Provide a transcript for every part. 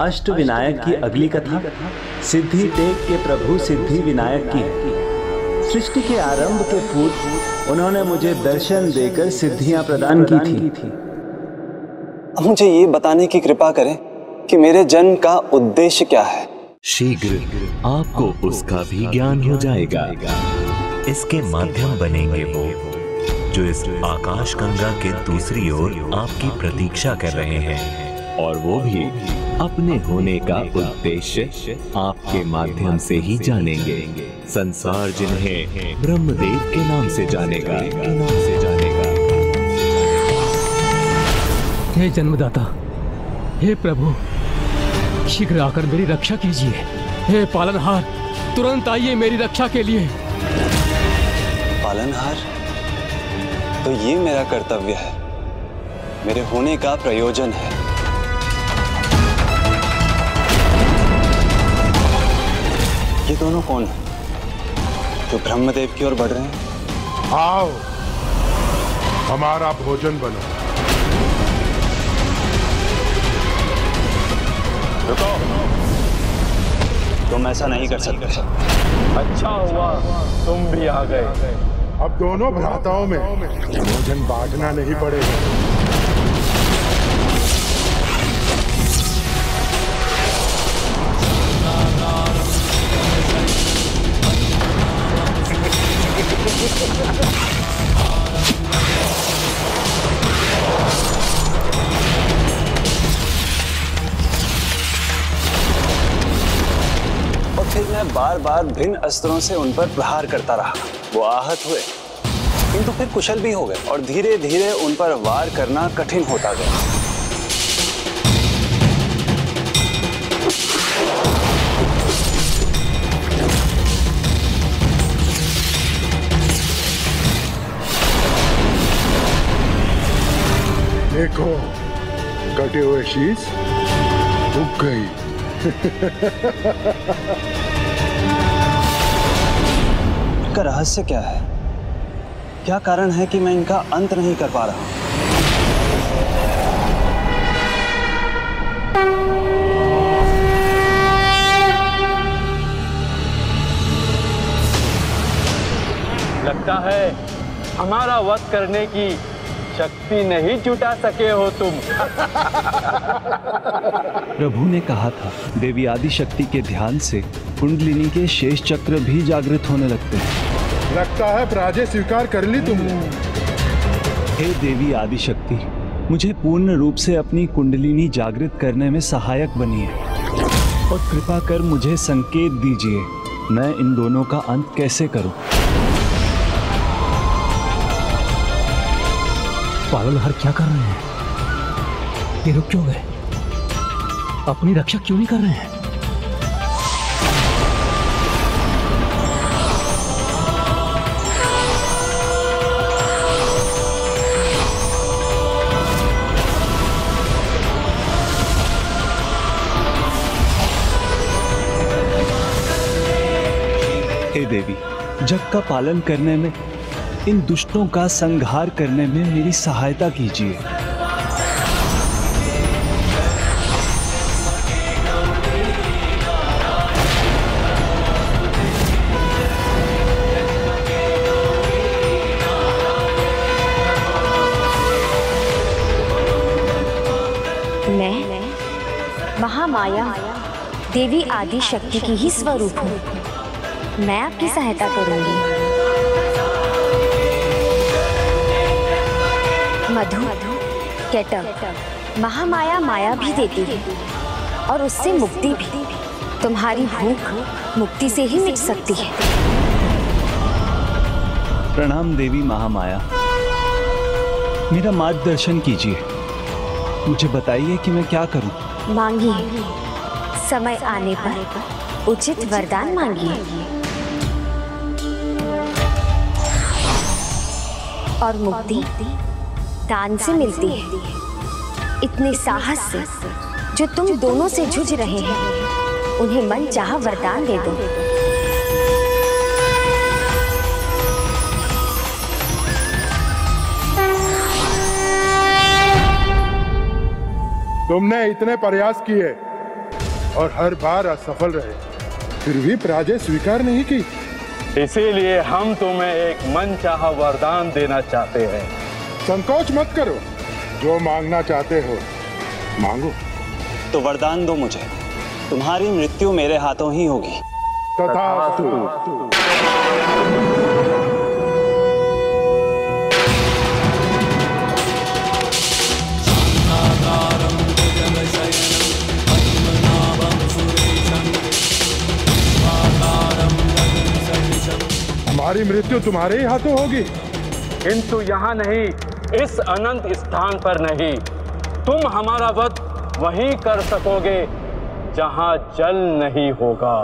अष्ट विनायक की अगली कथा सिद्धि टेक के प्रभु सिद्धि विनायक की है। सृष्टि के आरंभ के पूर्व उन्होंने मुझे दर्शन देकर सिद्धियाँ प्रदान की थी। मुझे ये बताने की कृपा करें कि मेरे जन्म का उद्देश्य क्या है। शीघ्र आपको उसका भी ज्ञान हो जाएगा। इसके माध्यम बनेंगे वो जो इस आकाश गंगा के दूसरी ओर आपकी प्रतीक्षा कर रहे हैं और वो भी अपने होने का उद्देश्य आपके माध्यम से ही जानेंगे। संसार जिन्हें ब्रह्मदेव के नाम से जानेगा। के नाम से जानेगा। हे जन्मदाता हे प्रभु शीघ्र आकर मेरी रक्षा कीजिए। हे पालनहार तुरंत आइए मेरी रक्षा के लिए। पालनहार तो ये मेरा कर्तव्य है। मेरे होने का प्रयोजन है। दोनों कौन है? जो ब्रह्मदेव की ओर बढ़ रहे हैं? आओ। हमारा भोजन बनो। रुको। तुम ऐसा नहीं कर सकते। अच्छा हुआ तुम भी आ गए। अब दोनों भ्राताओं में। भोजन बांटना नहीं पड़ेगा। बार बार भिन्न अस्त्रों से उन पर प्रहार करता रहा। वो आहत हुए। किंतु फिर कुशल भी हो गए और धीरे धीरे उन पर वार करना कठिन होता गया। देखो, कटे हुए शीश उग गई। इनका रहस्य क्या है? क्या कारण है कि मैं इनका अंत नहीं कर पा रहा हूँ? लगता है हमारा वध करने की शक्ति नहीं जुटा सके हो तुम। प्रभु ने कहा था देवी आदि शक्ति के ध्यान से कुंडलिनी के शेष चक्र भी जागृत होने लगते हैं। लगता है पराजय स्वीकार कर ली तुमने। हे देवी आदि शक्ति मुझे पूर्ण रूप से अपनी कुंडलिनी जागृत करने में सहायक बनिए और कृपा कर मुझे संकेत दीजिए मैं इन दोनों का अंत कैसे करूँ? पालनहार क्या कर रहे हैं? ये रुक क्यों गए? अपनी रक्षा क्यों नहीं कर रहे हैं हे? जग का पालन करने में, इन दुष्टों का संहार करने में मेरी सहायता कीजिए। महामाया, देवी आदि शक्ति की ही स्वरूप हूँ। मैं आपकी सहायता करूँगी। मधु केटक महामाया माया भी देती है और उससे मुक्ति भी। तुम्हारी भूख मुक्ति से ही मिट सकती है। प्रणाम देवी महामाया। मेरा मार्गदर्शन कीजिए। मुझे बताइए कि मैं क्या करूँ? मांगिए। समय आने पर उचित वरदान मांगिए। और मुक्ति दान से मिलती है। इतने साहस से जो तुम दोनों से जुझ रहे हैं, उन्हें मन चाह वरदान दे दो। तुमने इतने प्रयास किए और हर बार असफल रहे। फिर भी पराजय स्वीकार नहीं की। इसीलिए हम तुम्हें एक मनचाहा वरदान देना चाहते हैं। संकोच मत करो। जो मांगना चाहते हो मांगो। तो वरदान दो मुझे। तुम्हारी मृत्यु मेरे हाथों ही होगी। तथास्तु। हमारी मृत्यु तुम्हारे ही हाथों होगी। किंतु यहाँ नहीं, इस अनंत स्थान पर नहीं। तुम हमारा वध वहीं कर सकोगे, जहाँ जल नहीं होगा।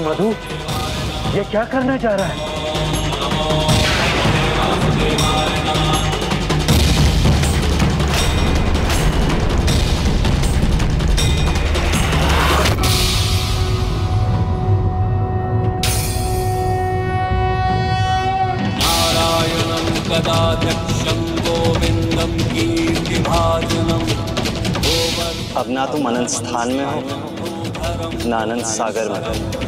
मधु ये क्या करने जा रहा है? अब ना तुम अनंत स्थान में हो ना अनंत सागर में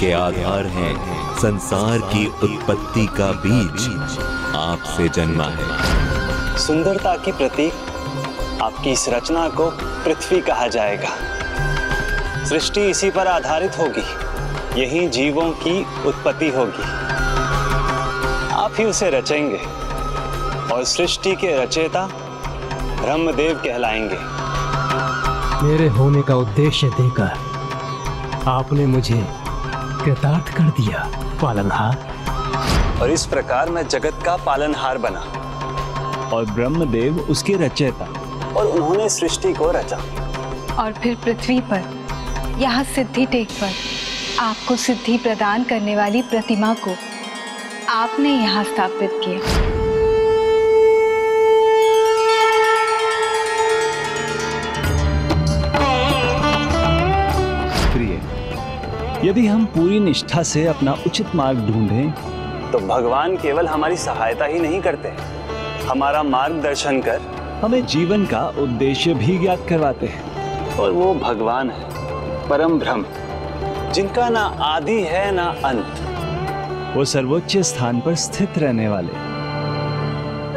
के आधार हैं। संसार की उत्पत्ति का बीज आपसे जन्मा है। सुंदरता की प्रतीक आपकी इस रचना को पृथ्वी कहा जाएगा। सृष्टि इसी पर आधारित होगी। यही जीवों की उत्पत्ति होगी। आप ही उसे रचेंगे और सृष्टि के रचयिता ब्रह्मदेव कहलाएँगे। मेरे होने का उद्देश्य देकर आपने मुझे कृतार्थ कर दिया। पालनहार। और इस प्रकार मैं जगत का पालनहार बना। और ब्रह्मदेव उसके रचयिता और उन्होंने सृष्टि को रचा। और फिर पृथ्वी पर यहाँ सिद्धि टेक पर आपको सिद्धि प्रदान करने वाली प्रतिमा को आपने यहाँ स्थापित किया। यदि हम पूरी निष्ठा से अपना उचित मार्ग ढूंढें तो भगवान केवल हमारी सहायता ही नहीं करते। हमारा मार्गदर्शन कर हमें जीवन का उद्देश्य भी ज्ञात करवाते हैं। और वो भगवान है, परम ब्रह्म, जिनका ना आदि है, ना अंत वो सर्वोच्च स्थान पर स्थित रहने वाले।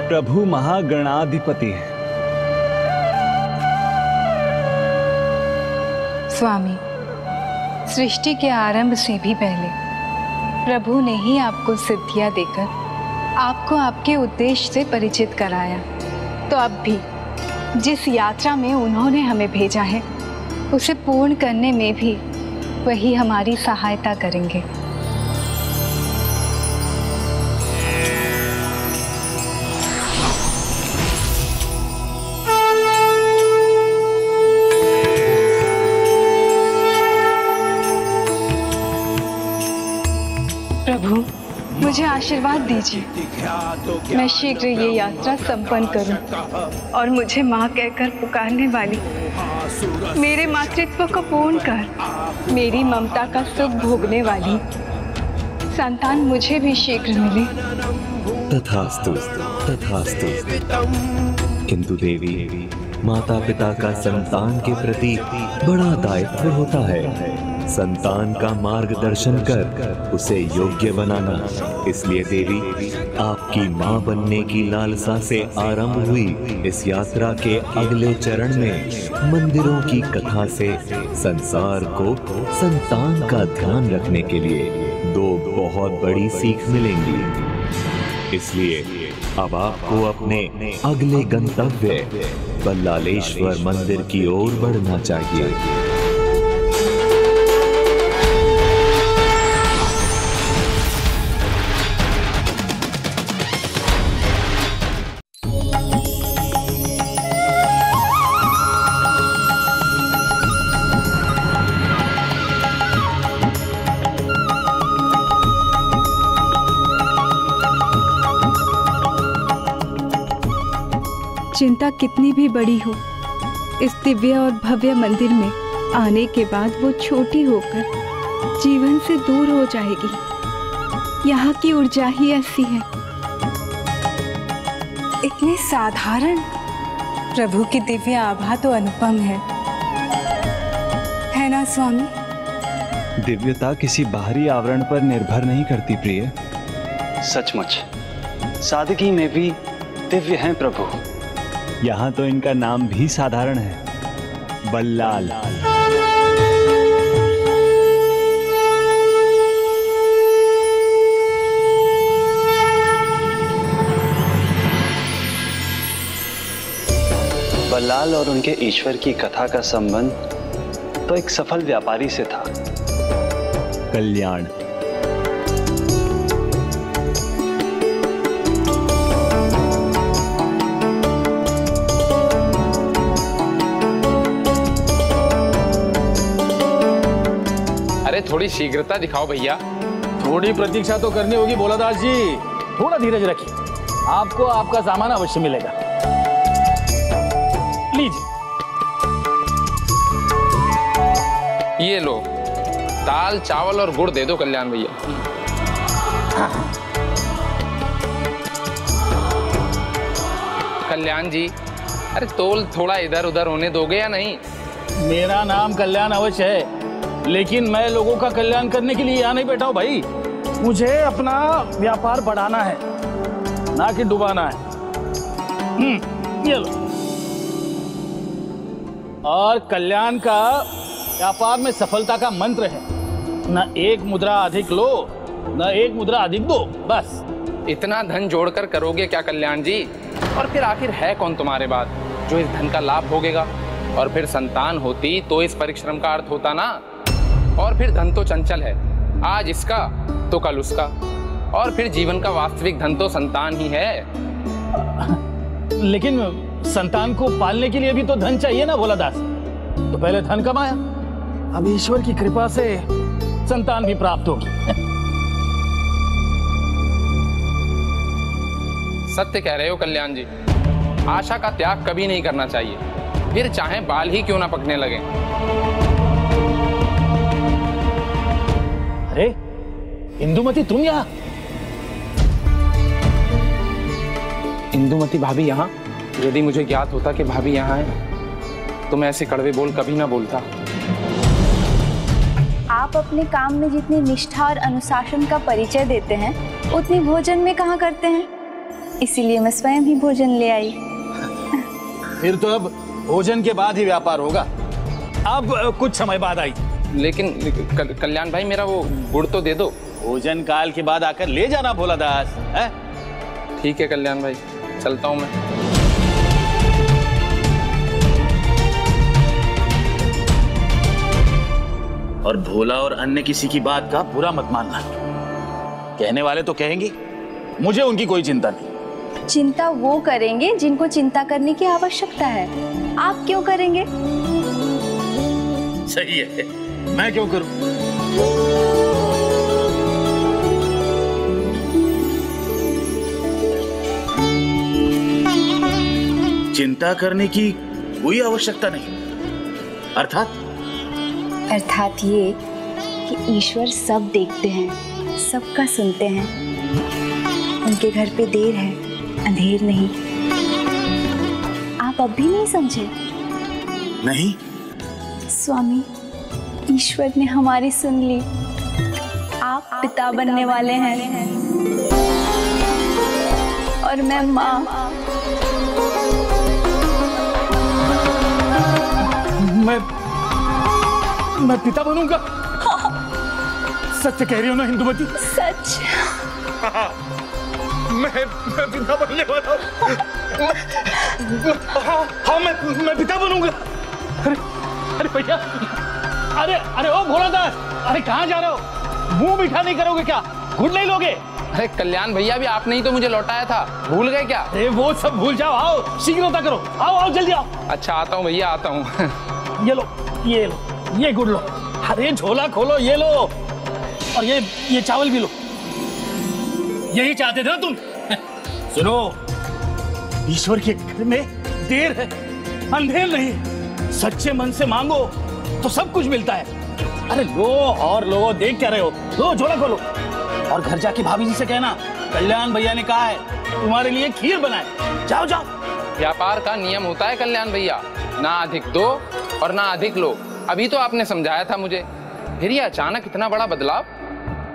प्रभु महागणाधिपति हैं। स्वामी सृष्टि के आरंभ से भी पहले, प्रभु ने ही आपको सिद्धियाँ देकर, आपको आपके उद्देश्य से परिचित कराया। तो अब भी, जिस यात्रा में उन्होंने हमें भेजा है, उसे पूर्ण करने में भी वही हमारी सहायता करेंगे। आशीर्वाद दीजिए। मैं शीघ्र ये यात्रा संपन्न करूँ और मुझे माँ कहकर पुकारने वाली। मेरे मातृत्व को पूर्ण कर, मेरी ममता का सुख भोगने वाली। संतान मुझे भी शीघ्र मिले। तथास्तु तथास्तु। किंतु देवी माता पिता का संतान के प्रति बड़ा दायित्व होता है। संतान का मार्गदर्शन कर उसे योग्य बनाना। इसलिए देवी, आपकी माँ बनने की लालसा से आरंभ हुई इस यात्रा के अगले चरण में। मंदिरों की कथा से संसार को संतान का ध्यान रखने के लिए दो बहुत बड़ी सीख मिलेंगी। इसलिए अब आपको अपने अगले गंतव्य, बल्लालेश्वर मंदिर की ओर बढ़ना चाहिए। चिंता कितनी भी बड़ी हो इस दिव्य और भव्य मंदिर में आने के बाद वो छोटी होकर जीवन से दूर हो जाएगी। यहाँ की ऊर्जा ही ऐसी है। इतने साधारण। प्रभु की दिव्य आभा तो अनुपम है। है ना स्वामी? दिव्यता किसी बाहरी आवरण पर निर्भर नहीं करती प्रिय। सचमुच। सादगी में भी दिव्य हैं प्रभु। यहाँ तो इनका नाम भी साधारण है। बल्लाल। बल्लाल और उनके ईश्वर की कथा का संबंध तो एक सफल व्यापारी से था। कल्याण। थोड़ी शीघ्रता दिखाओ भैया। थोड़ी प्रतीक्षा तो करनी होगी भोलादास जी। थोड़ा धीरज रखिए। आपको आपका सामान अवश्य मिलेगा। लीजिए। ये लो दाल चावल और गुड़ दे दो कल्याण भैया। कल्याण जी अरे तोल थोड़ा इधर उधर होने दोगे या नहीं? मेरा नाम कल्याण अवश्य है। लेकिन मैं लोगों का कल्याण करने के लिए यहाँ नहीं बैठा हूँ भाई। मुझे अपना व्यापार बढ़ाना है ना कि डुबाना है। हम्म, ये लो। और कल्याण का व्यापार में सफलता का मंत्र है न एक मुद्रा अधिक लो न एक मुद्रा अधिक दो बस। इतना धन जोड़कर करोगे क्या कल्याण जी? और फिर आखिर है कौन तुम्हारे बाद? जो इस धन का लाभ भोगेगा। और फिर संतान होती तो इस परिश्रम का अर्थ होता ना? और फिर धन तो चंचल है। आज इसका तो कल उसका। और फिर जीवन का वास्तविक धन तो संतान ही है। लेकिन संतान को पालने के लिए भी तो धन चाहिए ना भोला दास तो पहले धन कमाया। अब ईश्वर की कृपा से संतान भी प्राप्त होगी। सत्य कह रहे हो कल्याण जी आशा का त्याग कभी नहीं करना चाहिए। फिर चाहे बाल ही क्यों ना पकने लगे। अरे इंदुमती तुम यहाँ? इंदुमती भाभी यहाँ? यदि मुझे ज्ञात होता कि भाभी यहाँ है तो मैं ऐसे कड़वे बोल कभी ना बोलता। आप अपने काम में जितनी निष्ठा और अनुशासन का परिचय देते हैं उतनी भोजन में कहा करते हैं? इसीलिए मैं स्वयं ही भोजन ले आई। फिर तो अब भोजन के बाद ही व्यापार होगा। अब कुछ समय बाद आई। लेकिन कल्याण भाई मेरा वो गुड़ तो दे दो। भोजन काल के बाद आकर ले जाना भोला दास है? ठीक है कल्याण भाई चलता हूँ मैं। और भोला और अन्य किसी की बात का बुरा मत मानना। कहने वाले तो कहेंगे मुझे उनकी कोई चिंता नहीं। चिंता वो करेंगे जिनको चिंता करने की आवश्यकता है। आप क्यों करेंगे? सही है। मैं क्यों करूँ? चिंता करने की कोई आवश्यकता नहीं। अर्थात? अर्थात ये कि ईश्वर सब देखते हैं सबका सुनते हैं। उनके घर पे देर है अंधेर नहीं। आप अब भी नहीं समझे? नहीं। स्वामी ईश्वर ने हमारी सुन ली। आप पिता बनने वाले हैं। और मैं माँ। मैं मैं पिता बनूँगा? सच कह रही हो ना हिंदुमती? सच। मैं मैं पिता बनने वाला हूँ। हाँ हाँ मैं मैं पिता बनूँगा। अरे अरे भैया। अरे अरे ओ भोलादास अरे कहाँ जा रहे हो? मुँह मीठा नहीं करोगे क्या? घुट नहीं लोगे? अरे कल्याण भैया भी आपने ही तो मुझे लौटाया था। भूल गए क्या? अरे वो सब भूल जाओ आओ शीघ्रता करो। आओ आओ जल्दी आओ। अच्छा आता हूँ भैया आता हूँ। ये लो ये लो ये गुड़ लो। अरे झोला खोलो ये लो। और ये ये चावल भी लो। यही चाहते थे ना तुम? सुनो ईश्वर के घर में देर है अंधेर नहीं सच्चे मन से मांगो तो सब कुछ मिलता है। अरे लो और लो देख क्या रहे हो? लो झोला खोलो। और घर जाके भाभी जी से कहना कल्याण भैया ने कहा है तुम्हारे लिए खीर बनाए। जाओ जाओ। व्यापार का नियम होता है कल्याण भैया। ना अधिक दो और ना अधिक लो। अभी तो आपने समझाया था मुझे। फिर ये अचानक इतना बड़ा बदलाव?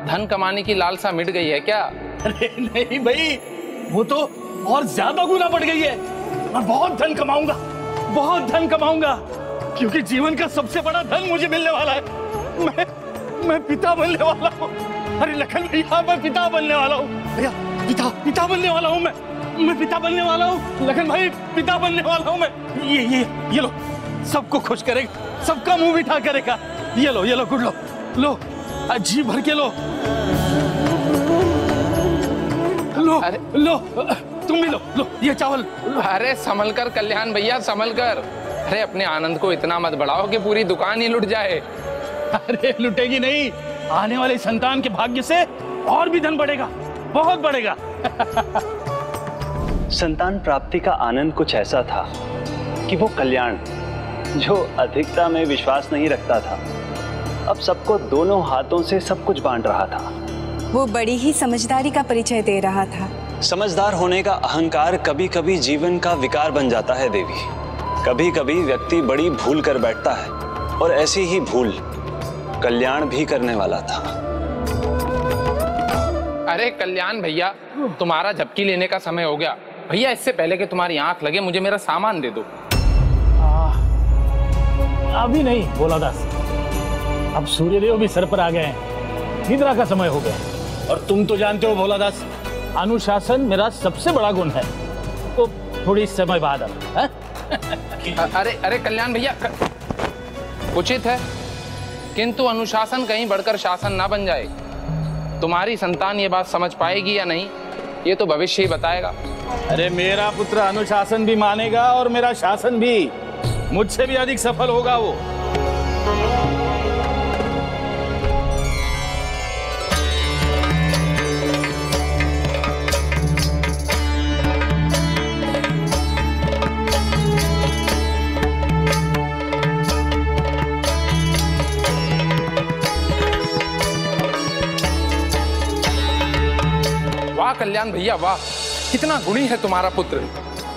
धन कमाने की लालसा मिट गई है क्या? अरे नहीं भाई वो तो और ज़्यादा गुना बढ़ गई है। मैं बहुत धन कमाऊँगा बहुत धन कमाऊँगा। क्योंकि जीवन का सबसे बड़ा धन मुझे मिलने वाला है। मैं मैं पिता बनने वाला हूँ। अरे लखन भैया मैं पिता बनने वाला हूँ। भैया पिता पिता बनने वाला हूँ मैं। मैं पिता बनने वाला हूँ। लखन भाई पिता बनने वाला हूँ मैं। ये ये ये लो सबको खुश करेगा। सबका मुँह मीठा करेगा। ये लो ये लो गुड लो। लो जी भर के लो। लो लो तुम भी लो लो ये चावल। अरे संभल कर कल्याण भैया संभल कर अरे अपने आनंद को इतना मत बढ़ाओ कि पूरी दुकान ही लुट जाए। अरे लुटेगी नहीं। आने वाले संतान के भाग्य से और भी धन बढ़ेगा बहुत बढ़ेगा। संतान प्राप्ति का आनंद कुछ ऐसा था कि वो कल्याण जो अधिकता में विश्वास नहीं रखता था अब सबको दोनों हाथों से सब कुछ बांट रहा था। वो बड़ी ही समझदारी का परिचय दे रहा था। समझदार होने का अहंकार कभी कभी जीवन का विकार बन जाता है देवी। कभी कभी व्यक्ति बड़ी भूल कर बैठता है और ऐसी ही भूल कल्याण भी करने वाला था। अरे कल्याण भैया तुम्हारा झपकी लेने का समय हो गया। भैया इससे पहले कि तुम्हारी आँख लगे मुझे मेरा सामान दे दो। आ, अभी नहीं बोला दास। अब सूर्यदेव भी सर पर आ गए हैं। निद्रा का समय हो गया। और तुम तो जानते हो भोला दास। अनुशासन मेरा सबसे बड़ा गुण है। तो थोड़ी समय बाद अब हैं? अरे अरे कल्याण भैया उचित है। किंतु अनुशासन कहीं बढ़कर शासन ना बन जाए। तुम्हारी संतान ये बात समझ पाएगी या नहीं, ये तो भविष्य ही बताएगा। अरे मेरा पुत्र अनुशासन भी मानेगा और मेरा शासन भी। मुझसे भी अधिक सफल होगा वो। कल्याण भैया वाह कितना गुणी है तुम्हारा पुत्र।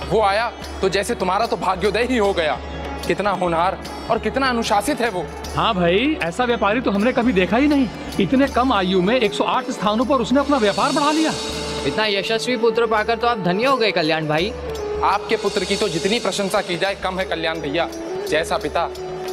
वो आया तो जैसे तुम्हारा तो भाग्योदय ही हो गया। कितना होनहार और कितना अनुशासित है वो। हाँ भाई ऐसा व्यापारी तो हमने कभी देखा ही नहीं। इतने कम आयु में 108 स्थानों पर उसने अपना व्यापार बढ़ा लिया। इतना यशस्वी पुत्र पाकर तो आप धन्य हो गए कल्याण भाई। आपके पुत्र की तो जितनी प्रशंसा की जाए कम है कल्याण भैया। जैसा पिता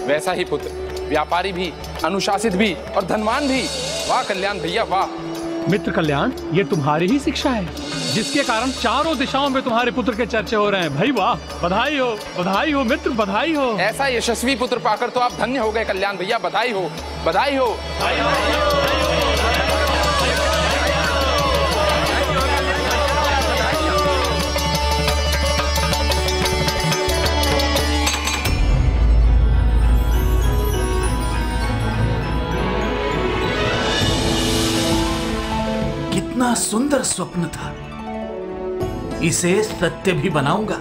वैसा ही पुत्र। व्यापारी भी अनुशासित भी और धनवान भी। वाह कल्याण भैया वाह। मित्र कल्याण ये तुम्हारी ही शिक्षा है जिसके कारण चारों दिशाओं में तुम्हारे पुत्र के चर्चे हो रहे हैं। भाई वाह बधाई हो बधाई हो मित्र बधाई हो। ऐसा यशस्वी पुत्र पाकर तो आप धन्य हो गए कल्याण भैया बधाई हो बधाई हो। कितना सुंदर स्वप्न था। इसे सत्य भी बनाऊँगा।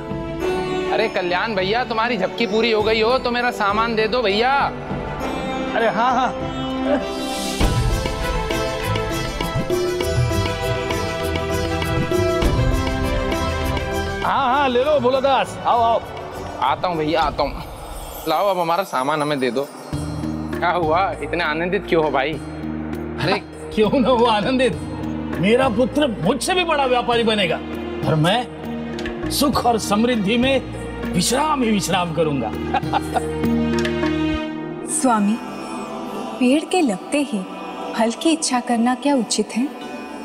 अरे कल्याण भैया तुम्हारी झपकी पूरी हो गई हो तो मेरा सामान दे दो भैया। अरे हाँ हाँ। हाँ हाँ ले लो भोलादास। आओ आओ। आता हूँ भैया आता हूँ। लाओ अब हमारा सामान हमें दे दो। क्या हुआ? इतने आनंदित क्यों हो भाई? अरे क्यों ना हो आनंदित? मेरा पुत्र मुझसे भी बड़ा व्यापारी बनेगा और मैं सुख और समृद्धि में विश्राम ही विश्राम करूँगा। स्वामी पेड़ के लगते ही फल की इच्छा करना क्या उचित है?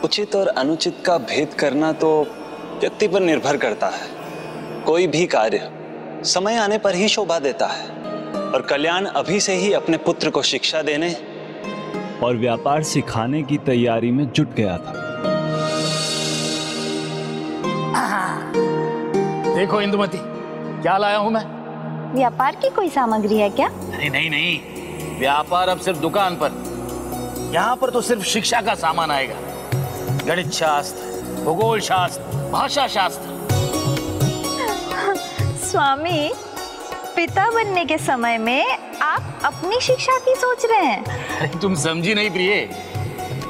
उचित और अनुचित का भेद करना तो व्यक्ति पर निर्भर करता है। कोई भी कार्य समय आने पर ही शोभा देता है और कल्याण अभी से ही अपने पुत्र को शिक्षा देने और व्यापार सिखाने की तैयारी में जुट गया था। देखो इंदुमती क्या लाया हूँ मैं? व्यापार की कोई सामग्री है क्या? अरे नहीं नहीं। व्यापार अब सिर्फ़ दुकान पर। यहाँ पर तो सिर्फ़ शिक्षा का सामान आएगा। गणित शास्त्र भूगोल शास्त्र भाषा शास्त्र। स्वामी पिता बनने के समय में अपनी शिक्षा की सोच रहे हैं। तुम समझी नहीं प्रिय।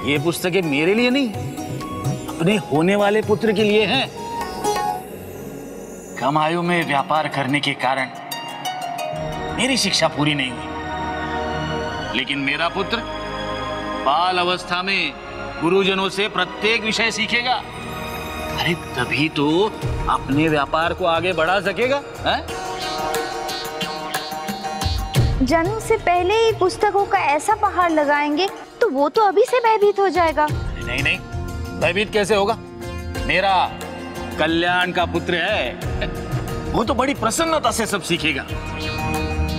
ये पुस्तकें मेरे लिए नहीं, अपने होने वाले पुत्र के लिए हैं। कम आयु में व्यापार करने के कारण मेरी शिक्षा पूरी नहीं हुई। लेकिन मेरा पुत्र बाल अवस्था में गुरुजनों से प्रत्येक विषय सीखेगा। अरे तभी तो अपने व्यापार को आगे बढ़ा सकेगा, है? जन्म से पहले ही पुस्तकों का ऐसा पहाड़ लगाएँगे तो वो तो अभी से भयभीत हो जाएगा। नहीं नहीं। भयभीत कैसे होगा? मेरा कल्याण का पुत्र है। वो तो बड़ी प्रसन्नता से सब सीखेगा।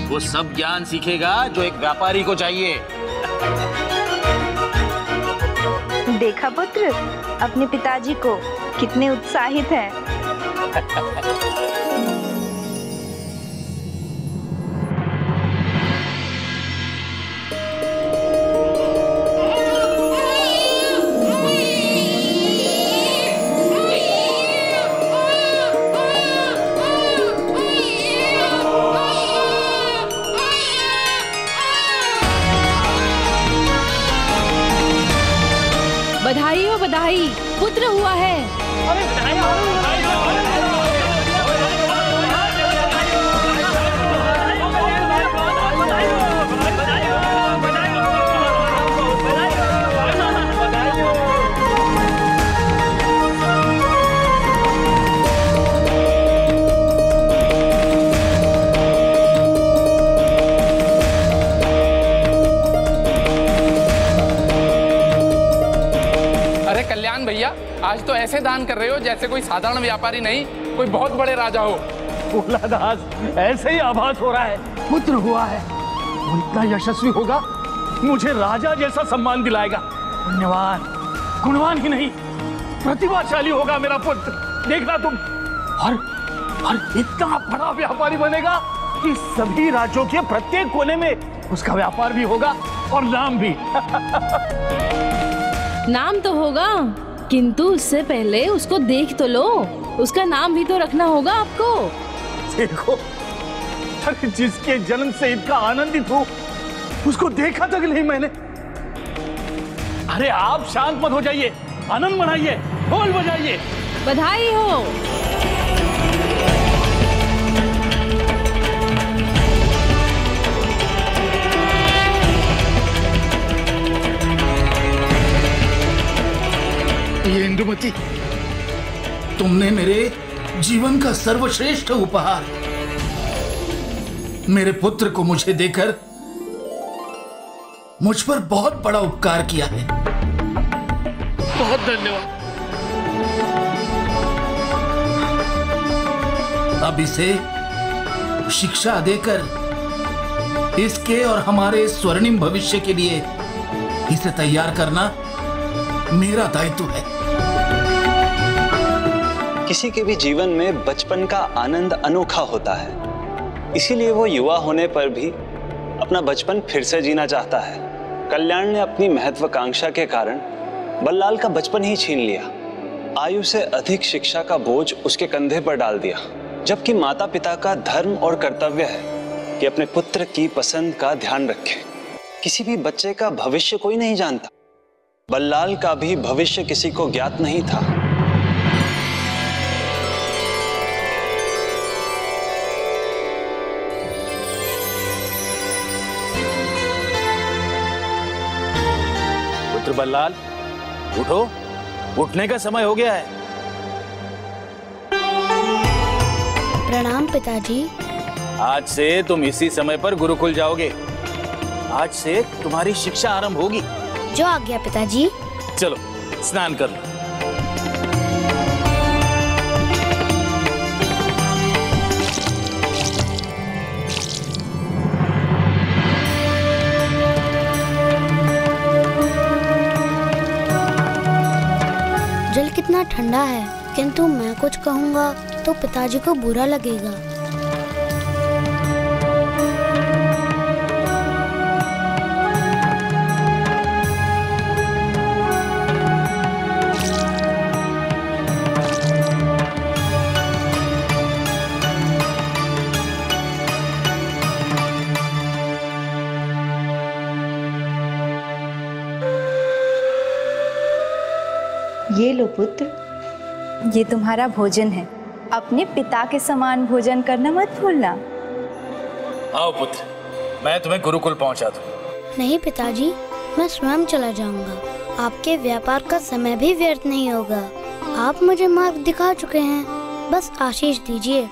वो सब ज्ञान सीखेगा जो एक व्यापारी को चाहिए। देखा पुत्र अपने पिताजी को कितने उत्साहित हैं। आज तो ऐसे दान कर रहे हो जैसे कोई साधारण व्यापारी नहीं कोई बहुत बड़े राजा हो। भोलादास ऐसे ही आभास हो रहा है। पुत्र हुआ है। वो इतना यशस्वी होगा मुझे राजा जैसा सम्मान दिलाएगा। पुण्यवान गुणवान ही नहीं प्रतिभाशाली होगा मेरा पुत्र। देखना तुम और और इतना बड़ा व्यापारी बनेगा कि सभी राज्यों के प्रत्येक कोने में उसका व्यापार भी होगा और नाम भी। नाम तो होगा। किंतु उससे पहले उसको देख तो लो। उसका नाम भी तो रखना होगा आपको। देखो अरे जिसके जन्म से इतना आनंदित हो उसको देखा तक नहीं मैंने। अरे आप शांत मत हो जाइए आनंद मनाइए ढोल बजाइए। बधाई हो। इंदुमती तुमने मेरे जीवन का सर्वश्रेष्ठ उपहार मेरे पुत्र को मुझे देकर मुझ पर बहुत बड़ा उपकार किया है। बहुत धन्यवाद। अब इसे शिक्षा देकर इसके और हमारे स्वर्णिम भविष्य के लिए इसे तैयार करना मेरा दायित्व है। किसी के भी जीवन में बचपन का आनंद अनोखा होता है। इसीलिए वो युवा होने पर भी अपना बचपन फिर से जीना चाहता है। कल्याण ने अपनी महत्वाकांक्षा के कारण बल्लाल का बचपन ही छीन लिया। आयु से अधिक शिक्षा का बोझ उसके कंधे पर डाल दिया, जबकि माता पिता का धर्म और कर्तव्य है कि अपने पुत्र की पसंद का ध्यान रखें। किसी भी बच्चे का भविष्य कोई नहीं जानता। बल्लाल का भी भविष्य किसी को ज्ञात नहीं था। बल्लाल। उठो। उठने का समय हो गया है। प्रणाम पिताजी। आज से तुम इसी समय पर गुरुकुल जाओगे। आज से तुम्हारी शिक्षा आरंभ होगी। जो आ गया पिताजी। चलो स्नान कर लो। जल कितना ठंडा है। किंतु मैं कुछ कहूँगा तो पिताजी को बुरा लगेगा। ये तुम्हारा भोजन है। अपने पिता के समान भोजन करना मत भूलना। आओ पुत्र मैं तुम्हें गुरुकुल पहुँचा दूँ। नहीं पिताजी मैं स्वयं चला जाऊँगा। आपके व्यापार का समय भी व्यर्थ नहीं होगा। आप मुझे मार्ग दिखा चुके हैं। बस आशीष दीजिए।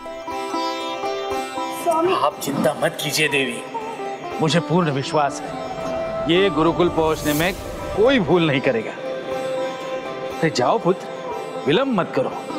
स्वामी। आप चिंता मत कीजिए देवी। मुझे पूर्ण विश्वास है। ये गुरुकुल पहुँचने में कोई भूल नहीं करेगा। अरे जाओ पुत्र। विलंब मत करो।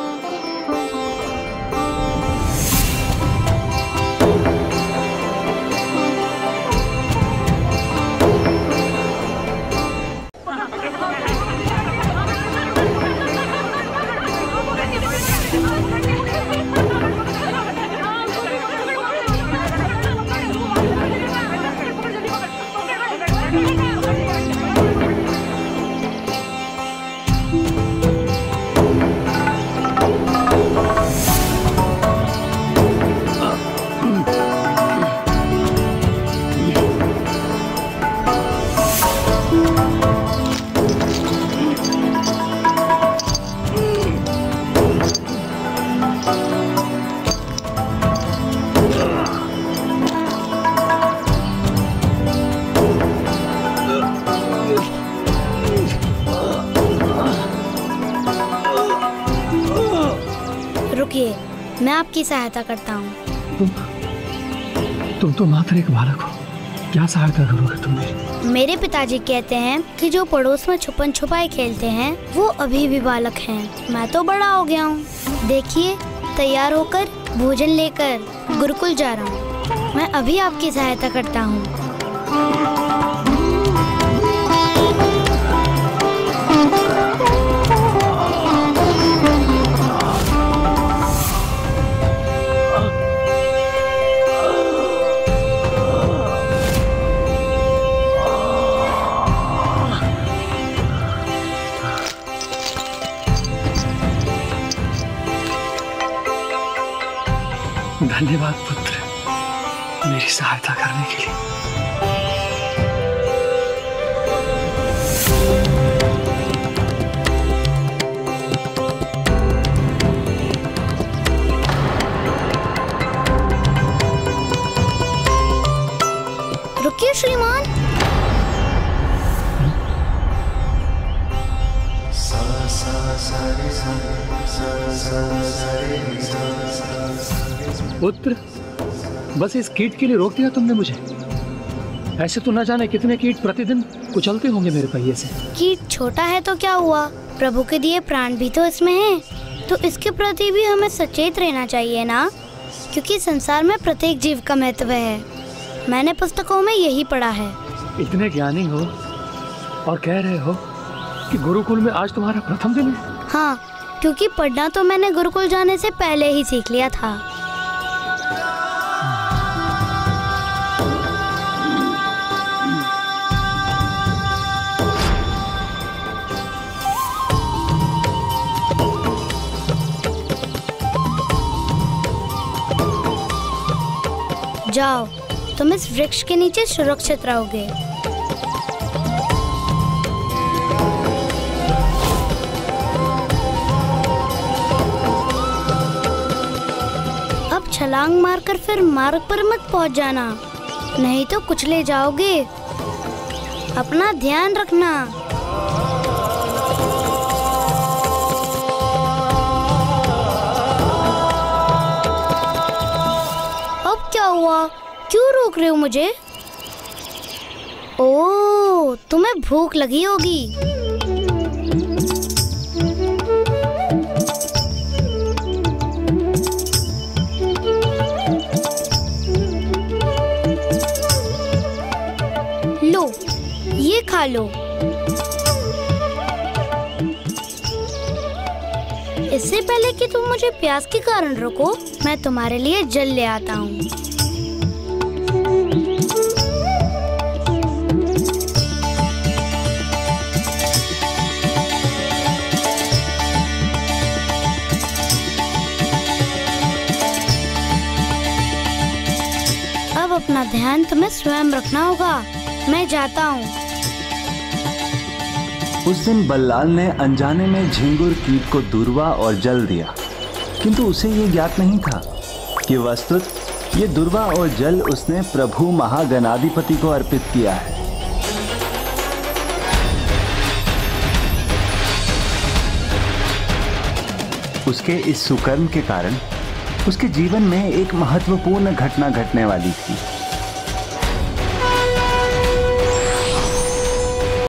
रुकिए मैं आपकी सहायता करता हूँ। तुम तो मात्र एक बालक हो। क्या सहायता करोगे तुम मेरी? मेरे पिताजी कहते हैं कि जो पड़ोस में छुपन छुपाई खेलते हैं वो अभी भी बालक हैं। मैं तो बड़ा हो गया हूँ। देखिए तैयार होकर भोजन लेकर गुरुकुल जा रहा हूँ। मैं अभी आपकी सहायता करता हूँ। धन्यवाद पुत्र मेरी सहायता करने के लिए। बस इस कीट के लिए रोक दिया तुमने मुझे। ऐसे तो न जाने कितने कीट प्रतिदिन कुचलते होंगे मेरे पहिए से। कीट छोटा है तो क्या हुआ? प्रभु के दिए प्राण भी तो इसमें हैं। तो इसके प्रति भी हमें सचेत रहना चाहिए ना? क्योंकि संसार में प्रत्येक जीव का महत्व है। मैंने पुस्तकों में यही पढ़ा है। इतने ज्ञानी हो और कह रहे हो कि गुरुकुल में आज तुम्हारा प्रथम दिन है। हाँ क्योंकि पढ़ना तो मैंने गुरुकुल जाने से पहले ही सीख लिया था। जाओ, तुम इस वृक्ष के नीचे सुरक्षित रहोगे। अब छलांग मारकर फिर मार्ग पर मत पहुँच जाना, नहीं तो कुचले जाओगे। अपना ध्यान रखना। क्यों रोक रहे हो मुझे? ओ तुम्हें भूख लगी होगी। लो, ये खा लो। इससे पहले कि तुम मुझे प्यास के कारण रोको, मैं तुम्हारे लिए जल ले आता हूँ। अपना ध्यान तुम्हें स्वयं रखना होगा। मैं जाता हूँ। उस दिन बल्लाल ने अनजाने में झिंगुर कीट को दुर्वा और जल दिया। किंतु उसे ये ज्ञात नहीं था कि वस्तुत ये दुर्वा और जल उसने प्रभु महागणाधिपति को अर्पित किया है। उसके इस सुकर्म के कारण उसके जीवन में एक महत्वपूर्ण घटना घटने वाली थी।